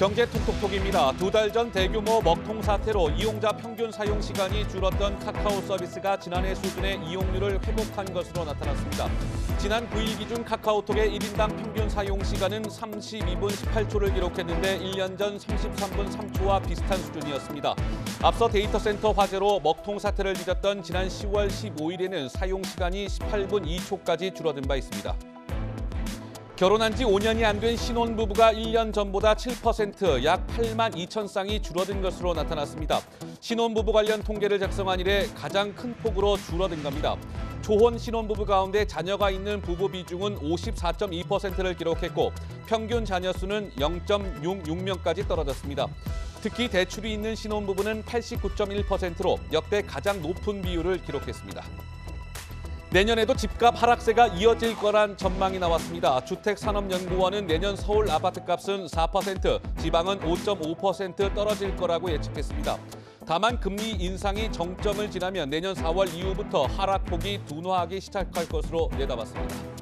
경제 톡톡톡입니다. 두 달 전 대규모 먹통 사태로 이용자 평균 사용 시간이 줄었던 카카오 서비스가 지난해 수준의 이용률을 회복한 것으로 나타났습니다. 지난 9일 기준 카카오톡의 1인당 평균 사용 시간은 32분 18초를 기록했는데 1년 전 33분 3초와 비슷한 수준이었습니다. 앞서 데이터 센터 화재로 먹통 사태를 빚었던 지난 10월 15일에는 사용 시간이 18분 2초까지 줄어든 바 있습니다. 결혼한 지 5년이 안 된 신혼부부가 1년 전보다 7%약 8만 2천 쌍이 줄어든 것으로 나타났습니다. 신혼부부 관련 통계를 작성한 이래 가장 큰 폭으로 줄어든 겁니다. 초혼 신혼부부 가운데 자녀가 있는 부부 비중은 54.2%를 기록했고 평균 자녀 수는 0.66명까지 떨어졌습니다. 특히 대출이 있는 신혼부부는 89.1%로 역대 가장 높은 비율을 기록했습니다. 내년에도 집값 하락세가 이어질 거란 전망이 나왔습니다. 주택산업연구원은 내년 서울 아파트값은 4%, 지방은 5.5% 떨어질 거라고 예측했습니다. 다만 금리 인상이 정점을 지나면 내년 4월 이후부터 하락폭이 둔화하기 시작할 것으로 내다봤습니다.